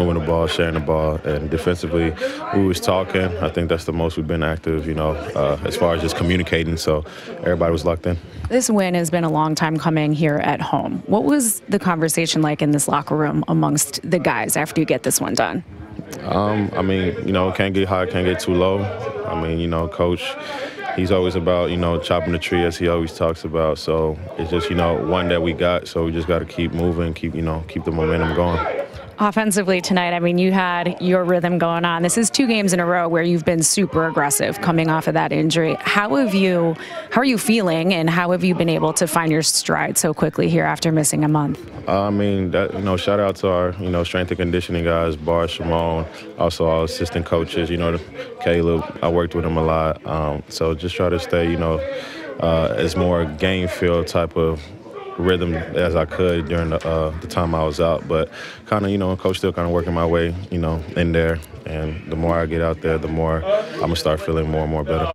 moving the ball, sharing the ball, and defensively, we was talking. I think that's the most we've been active, you know, uh, as far as just communicating. So everybody was locked in. This win has been a long time coming here at home. What was the conversation like in this locker room amongst the guys after you get this one done? Um, I mean, you know, can't get high, can't get too low. I mean, you know, coach, he's always about, you know, chopping the tree as he always talks about. So it's just, you know, one that we got. So we just got to keep moving, keep, you know, keep the momentum going offensively tonight, I mean, you had your rhythm going on. This is two games in a row where you've been super aggressive coming off of that injury. How have you, how are you feeling, and how have you been able to find your stride so quickly here after missing a month? I mean, that, you know, shout out to our, you know, strength and conditioning guys, Bar, Shimon, also our assistant coaches. You know, Caleb. I worked with him a lot. Um, so just try to stay, you know, uh, as more game feel type of rhythm as I could during the, uh, the time I was out. But kind of, you know, coach still kind of working my way, you know, in there. And the more I get out there, the more I'm gonna start feeling more and more better.